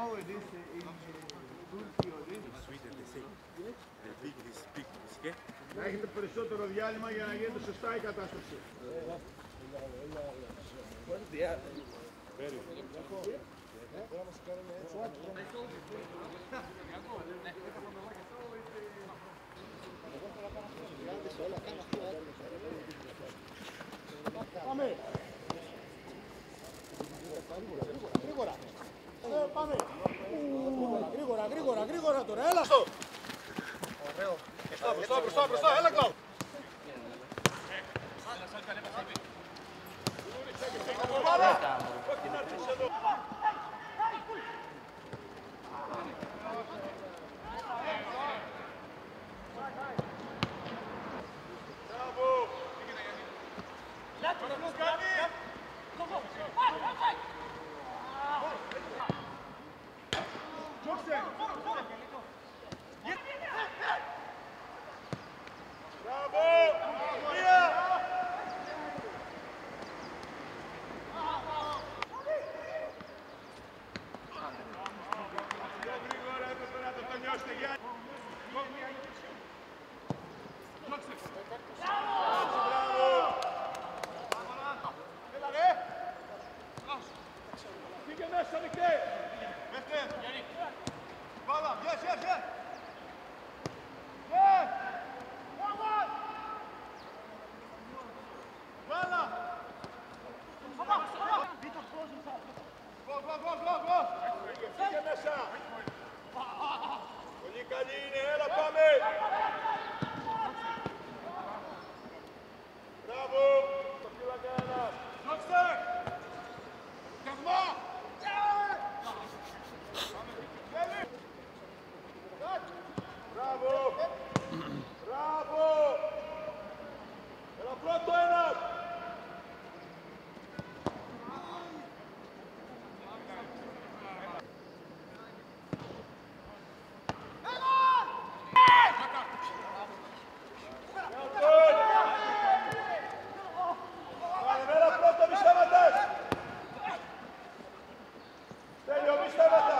now it is in Turkey or in Sweden the same. The big is big is yeah. Να έχετε περισσότερο διάλειμμα για να γίνεται σωστά η κατάσταση. Πάμε! πάμε. Γρήγορα, γρήγορα, γρήγορα τώρα, έλα στο. Ωραίο. Μπροστά, μπροστά, μπροστά, μπροστά, έλα κλαου. Let's go, let's go, let's go. Caline, ela come Mustafa